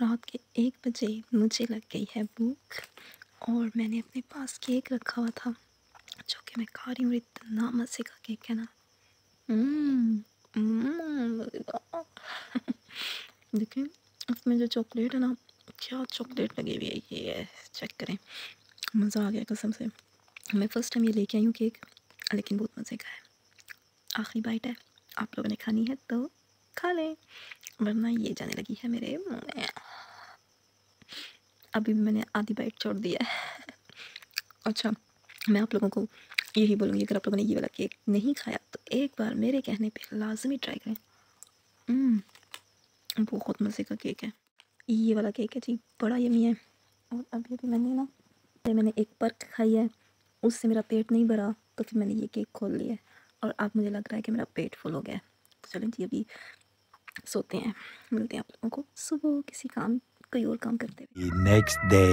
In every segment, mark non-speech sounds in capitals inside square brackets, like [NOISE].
रात के एक बजे मुझे लग गई है भूख और मैंने अपने पास केक रखा हुआ था जो कि मैं खा रही हूँ इतना मज़े का केक है ना। हम्म, हम्म, [LAUGHS] देखें उसमें जो चॉकलेट है ना क्या चॉकलेट लगी हुई है ये चेक करें। मज़ा आ गया कसम से। मैं फ़र्स्ट टाइम ये लेके आई हूँ केक लेकिन बहुत मज़े का है। आखिरी बाइट है। आप लोगों ने खानी है तो खा लें वरना ये जाने लगी है मेरे मुँह में। अभी मैंने आधी बाइट छोड़ दिया है। अच्छा मैं आप लोगों को यही बोलूँगी अगर आप लोगों ने ये वाला केक नहीं खाया तो एक बार मेरे कहने पे लाजमी ट्राई करें। हम्म, बहुत मज़े का केक है। ये वाला केक है जी बड़ा यमी है। और अभी अभी मैंने ना मैंने एक पर्क खाई है उससे मेरा पेट नहीं भरा तो फिर मैंने ये केक खोल लिया और अब मुझे लग रहा है कि मेरा पेट फुल हो गया है। तो चलें जी अभी सोते हैं। मिलते हैं आप लोगों को। सुबह किसी काम कोई और काम करते हुए। नेक्स्ट डे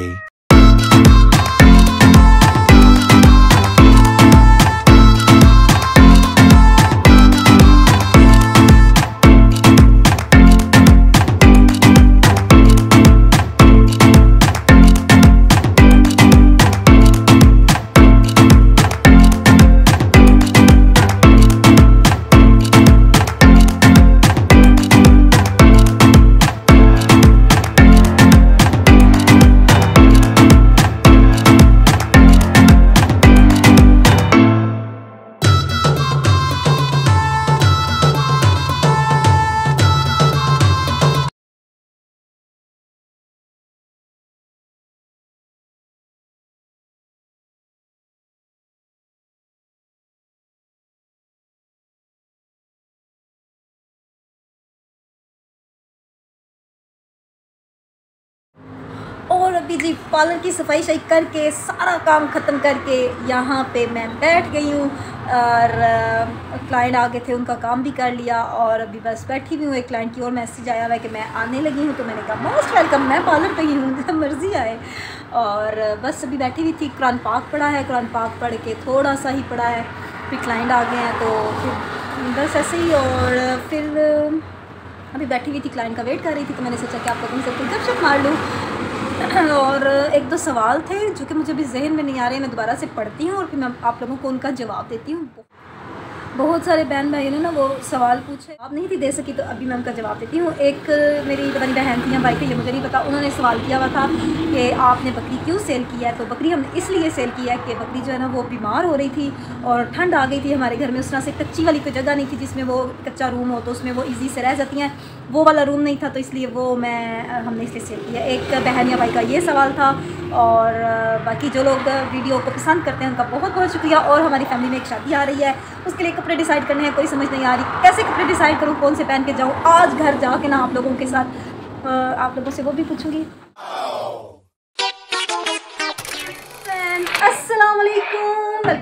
जी पार्लर की सफ़ाई शफाई करके, सारा काम ख़त्म करके यहाँ पे मैं बैठ गई हूँ और क्लाइंट आ गए थे, उनका काम भी कर लिया और अभी बस बैठी हुई हूँ एक क्लाइंट की और मैसेज आया हुआ है कि मैं आने लगी हूँ तो मैंने कहा मोस्ट वेलकम मैं पार्लर पे ही हूँ जब मर्ज़ी आए। और बस अभी बैठी हुई थी, कुरान पाक पढ़ा है, कुरान पाक पढ़ के थोड़ा सा ही पढ़ा है, फिर क्लाइंट आ गए हैं तो फिर बस ऐसे ही और फिर अभी बैठी हुई थी क्लाइंट का वेट कर रही थी तो मैंने सोचा कि आप लोगों से कुछ गपशप मार लूँ। और एक दो सवाल थे जो कि मुझे अभी जहन में नहीं आ रहे हैं मैं दोबारा से पढ़ती हूँ और फिर मैं आप लोगों को उनका जवाब देती हूँ। बहुत सारे बहन भाई ने ना वो सवाल पूछे। आप नहीं थी दे सकी तो अभी मैं उनका जवाब देती हूँ। एक, मेरी बड़ी बहन थी या भाई थी ये मुझे नहीं पता, उन्होंने सवाल किया हुआ था कि आपने बकरी क्यों सेल किया है? तो बकरी हमने इसलिए सेल किया है कि बकरी जो है ना वो बीमार हो रही थी और ठंड आ गई थी हमारे घर में। उस तरह से कच्ची वाली कोई जगह नहीं थी जिसमें वो कच्चा रूम हो तो उसमें वो ईजी से रह जाती हैं। वो वाला रूम नहीं था तो इसलिए वो मैं, हमने इसलिए सेल किया एक बहन या भाई का ये सवाल था और, बाकी जो लोग वीडियो को पसंद करते हैं, उनका बहुत बहुत शुक्रिया और हमारी फैमिली में एक शादी आ रही है। उसके लिए कपड़े डिसाइड करने हैं, कोई समझ नहीं आ रही, कैसे कपड़े डिसाइड करूँ, कौन से पहन के जाऊँ, आज घर जाके ना आप लोगों के साथ आप लोगों से वो भी पूछूँगी।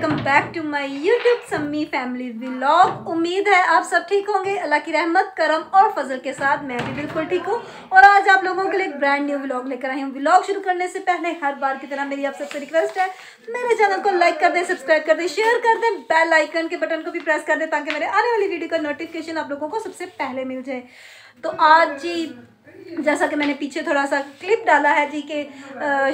Welcome back to my YouTube Sammi family vlog. उम्मीद है आप सब ठीक होंगे। अल्लाह की रहमत, करम और फजल के साथ मैं भी बिल्कुल ठीक हूँ। और आज आप लोगों के लिए एक ब्रांड न्यू व्लॉग लेकर आई हूँ। व्लॉग शुरू करने से पहले हर बार की तरह मेरी आप सबसे रिक्वेस्ट है, मेरे चैनल को लाइक कर दें सब्सक्राइब कर दें शेयर कर दें बेल आइकन के बटन को भी प्रेस कर दें ताकि मेरे आने वाली वीडियो का नोटिफिकेशन आप लोगों को सबसे पहले मिल जाए। तो आज जी जैसा कि मैंने पीछे थोड़ा सा क्लिप डाला है जी कि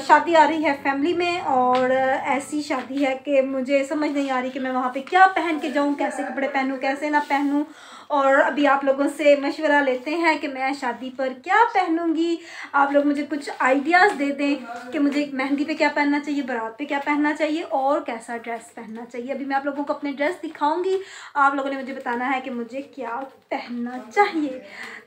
शादी आ रही है फैमिली में और ऐसी शादी है कि मुझे समझ नहीं आ रही कि मैं वहाँ पे क्या पहन के जाऊँ, कैसे कपड़े पहनूँ, कैसे ना पहनूँ और अभी आप लोगों से मशवरा लेते हैं कि मैं शादी पर क्या पहनूँगी। आप लोग मुझे कुछ आइडियाज़ दे दें कि मुझे मेहंदी पे क्या पहनना चाहिए, बारात पे क्या पहनना चाहिए और कैसा ड्रेस पहनना चाहिए। अभी मैं आप लोगों को अपने ड्रेस दिखाऊँगी। आप लोगों ने मुझे बताना है कि मुझे क्या पहनना चाहिए।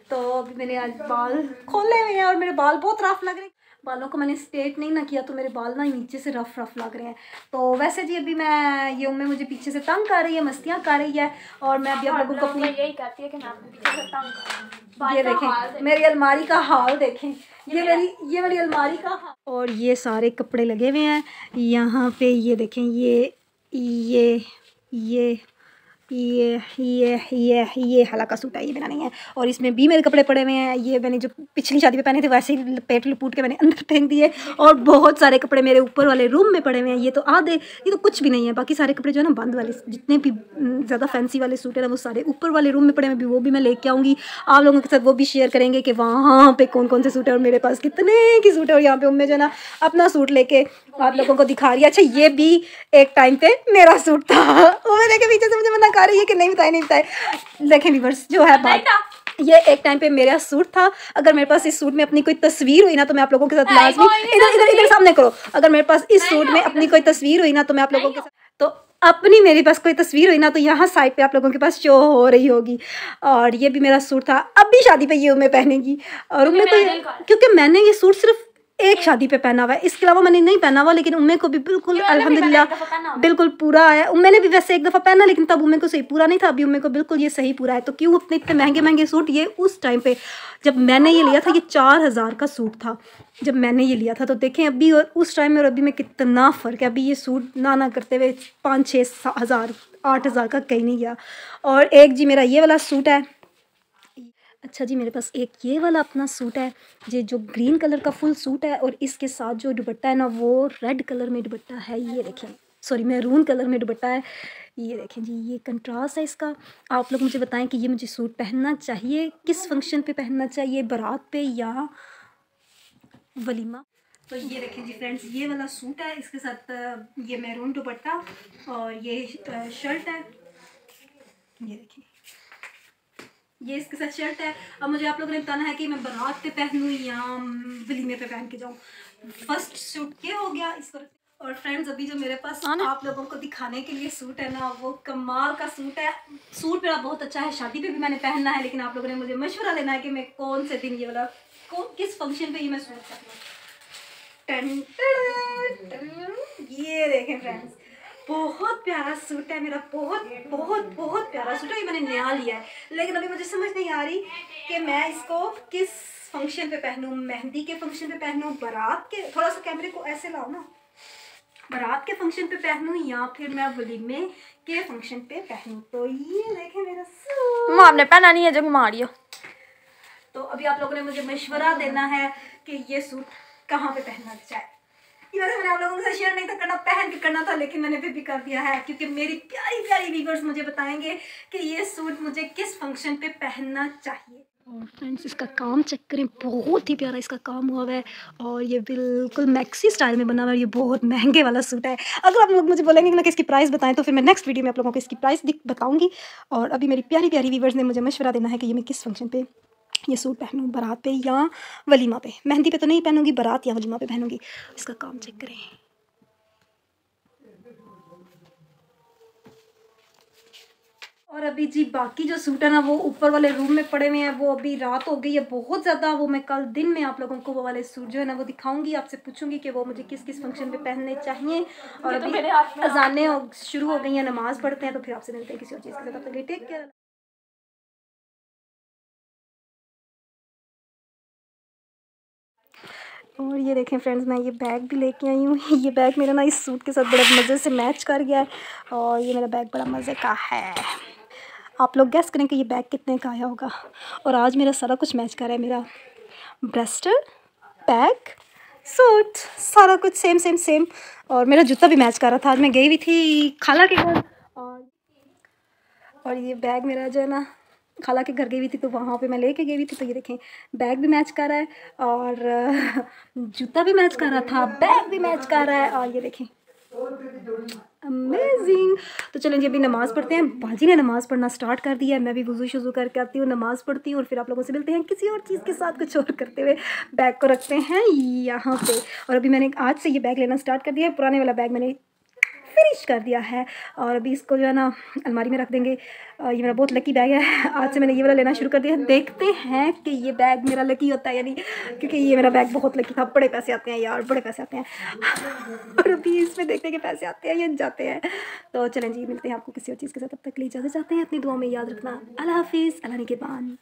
तो अभी मैंने आज बाल खोले हुए हैं और मेरे बाल बहुत राफ लग रहे बालों को मैंने स्ट्रेट नहीं ना किया तो मेरे बाल ना नीचे से रफ रफ लग रहे हैं। तो वैसे जी अभी मैं ये उम्मीद मुझे पीछे से तंग कर रही है मस्तियाँ कर रही है और मैं अभी आप लोगों को अपनी यही कहती है कि मैं पीछे से तंग ये देखें मेरी अलमारी का हाल देखें। ये मेरी ये मेरी अलमारी का हाल। और ये सारे कपड़े लगे हुए हैं। यहाँ पे ये देखें ये ये ये ये ये ये ये हला का सूट है, ये मेरा नहीं है। और इसमें भी मेरे कपड़े पड़े हुए हैं। ये मैंने जो पिछली शादी पे पहने थे, वैसे ही पेट लपूट के मैंने अंदर फेंक दिए। और बहुत सारे कपड़े मेरे ऊपर वाले रूम में पड़े हुए हैं। ये तो आधे, ये तो कुछ भी नहीं है। बाकी सारे कपड़े जो है ना, बंद वाले, जितने भी ज़्यादा फैंसी वाले सूट है ना, वो सारे ऊपर वाले रूम में पड़े हुए वो भी मैं लेके आऊँगी। आप लोगों के साथ वो भी शेयर करेंगे कि वहाँ पर कौन कौन से सूट है और मेरे पास कितने की सूट है। और यहाँ पर उम्मीद जो है ना, अपना सूट लेके आप लोगों को दिखा रही है। अच्छा ये भी एक टाइम पे मेरा सूट था। वो मैं देखे पीछे से मुझे मना कर रही है कि नहीं बताए नहीं बताए। देखें व्यूवर्स जो है बात ये एक टाइम पे मेरा सूट था। अगर मेरे पास इस सूट में अपनी कोई तस्वीर हुई ना तो मैं आप लोगों के साथ लाजमी इधर इधर इधर सामने करो। अगर मेरे पास इस सूट में अपनी कोई तस्वीर हुई ना तो मैं आप लोगों के साथ तो अपनी मेरे पास कोई तस्वीर हुई ना तो यहाँ साइड पे आप लोगों के पास शो हो रही होगी। और ये भी मेरा सूट था। अब भी शादी पे ये उम्मीद पहनेगी। और उम्मीद तो क्योंकि मैंने ये सूट सिर्फ़ एक शादी पे पहना हुआ है। इसके अलावा मैंने नहीं पहना हुआ लेकिन उम्मे को भी बिल्कुल अल्हम्दुलिल्लाह बिल्कुल पूरा आया मैंने भी वैसे एक दफ़ा पहना लेकिन तब उम्मे को सही पूरा नहीं था। अभी उम्मे को बिल्कुल ये सही पूरा है। तो क्यों अपने इतने महँगे महँगे सूट? ये उस टाइम पे जब मैंने ये लिया था ये चार हज़ार का सूट था। जब मैंने ये लिया था तो देखें अभी और उस टाइम में और अभी में कितना फ़र्क है। अभी ये सूट ना ना करते हुए पाँच छः हज़ार आठ हज़ार का कहीं नहीं गया। और एक जी मेरा ये वाला सूट है अच्छा जी, मेरे पास एक ये वाला अपना सूट है, ये जो ग्रीन कलर का फुल सूट है और इसके साथ जो दुपट्टा है ना, वो रेड कलर में दुपट्टा है, ये देखें। सॉरी, मैरून कलर में दुपट्टा है, ये देखें जी, ये कंट्रास्ट है इसका। आप लोग मुझे बताएँ कि ये मुझे सूट पहनना चाहिए, किस फ़ंक्शन पे पहनना चाहिए, बारात पे या वलीमा? तो ये देखें जी फ्रेंड्स, ये वाला सूट है, इसके साथ, ये मैरून दुपट्टा और ये शर्ट है। ये देखिए ये इसके साथ शर्ट है। अब मुझे आप लोगों ने बताना है कि मैं बारात पे पहनूँ या वलीमे पे पहन के जाऊँ। फ़र्स्ट सूट ये हो गया इस तरह और फ्रेंड्स अभी जो मेरे पास आप लोगों को दिखाने के लिए सूट है ना वो कमाल का सूट है। सूट मेरा बहुत अच्छा है शादी पे भी मैंने पहनना है लेकिन आप लोगों ने मुझे मशवरा लेना है कि मैं कौन से दिन ये वाला कौन किस फ़ंक्शन पे ये मैं सूट पहनूँ। ये देखें फ्रेंड्स बहुत प्यारा सूट है मेरा बहुत बहुत बहुत प्यारा सूट है ये मैंने नया लिया है। लेकिन अभी मुझे समझ नहीं आ रही कि मैं इसको किस फ़ंक्शन पे पहनूँ मेहंदी के फ़ंक्शन पे पहनूँ बारात के थोड़ा सा कैमरे को ऐसे लाओ ना। बारात के फ़ंक्शन पे पहनूँ या फिर मैं वलीमे के फ़ंक्शन पे पहनूँ? तो ये देखें मेरा सूट आपने पहना नहीं है जो मारियो तो अभी आप लोगों ने मुझे मशवरा देना है कि ये सूट कहाँ पे पहनना चाहिए ये वैसे मैंने आप लोगों से शेयर नहीं था करना, पहन के करना था, लेकिन मैंने फिर भी कर दिया है, क्योंकि मेरी प्यारी प्यारी वीवर्स मुझे बताएँगे कि ये सूट मुझे किस फ़ंक्शन पे पहनना चाहिए। और फ्रेंड्स इसका काम चेक करें, बहुत ही प्यारा इसका काम हुआ हुआ है, और ये बिल्कुल मैक्सी स्टाइल में बना हुआ है ये बहुत महँगे वाला सूट है। अगर आप लोग मुझे बोलेंगे कि इसकी प्राइस बताएँ तो फिर मैं नेक्स्ट वीडियो में आप लोगों को इसकी प्राइस बताऊँगी। और अभी मेरी प्यारी प्यारी वीवर्स ने मुझे मशवरा देना है कि ये मैं किस फ़ंक्शन पे ये सूट पहनूँ बारात पे या वलीमा पे। मेहंदी पे तो नहीं पहनूँगी बारात या वलीमा पे पहनूँगी। इसका काम चेक करें। और अभी जी बाकी जो सूट है ना वो ऊपर वाले रूम में पड़े हुए हैं। वो अभी रात हो गई है बहुत ज़्यादा। वो मैं कल दिन में आप लोगों को वो वाले सूट जो है ना वो दिखाऊँगी। आपसे पूछूँगी कि वो मुझे किस किस फ़ंक्शन पे पहनने चाहिए। और तो अभी अजाने शुरू हो गई हैं नमाज़ पढ़ते हैं तो फिर आपसे मिलते हैं किसी और चीज़ के साथ। टेक केयर और ये देखें फ्रेंड्स मैं ये बैग भी लेके आई हूँ। [LAUGHS] ये बैग मेरा ना इस सूट के साथ बड़ा मज़े से मैच कर गया है और ये मेरा बैग बड़ा मज़े का है। आप लोग गैस करें कि ये बैग कितने का आया होगा? और आज मेरा सारा कुछ मैच कर रहा है मेरा ब्रेस्टर बैग सूट सारा कुछ सेम सेम सेम और मेरा जूता भी मैच कर रहा था, आज मैं गई हुई थी खाला के घर। और और ये बैग मेरा जो है ना खाला के घर गई हुई थी तो वहाँ पे मैं लेके गई हुई थी तो ये देखें, बैग भी मैच कर रहा है और, [LAUGHS] जूता भी मैच कर रहा था, बैग भी मैच कर रहा है और ये देखें अमेजिंग तो चलें जी, अभी नमाज़ पढ़ते हैं, बाजी ने नमाज़ पढ़ना स्टार्ट कर दिया है, मैं भी वज़ू शुजू करके आती हूँ, नमाज़ पढ़ती हूँ और फिर आप लोगों से मिलते हैं किसी और चीज़ के साथ कुछ और करते हुए, बैग को रखते हैं यहाँ पे। और अभी मैंने आज से ये बैग लेना स्टार्ट कर दिया है, पुराने वाला बैग मैंने फिनिश कर दिया है। और अभी इसको जो है ना, अलमारी में रख देंगे। ये मेरा बहुत लकी बैग है। आज से मैंने ये वाला लेना शुरू कर दिया। है देखते हैं कि ये बैग मेरा लकी होता है यानी क्योंकि ये मेरा बैग बहुत लकी था। बड़े पैसे आते हैं यार, बड़े पैसे आते हैं। [LAUGHS] और अभी इसमें देखते हैं कि पैसे आते हैं या जाते हैं। तो चलें जी, मिलते हैं आपको किसी और चीज़ के साथ। तब तक ले जाते जाते हैं। अपनी दुआ में याद रखना। अल्लाह हाफिज़। अल्लाह के बाद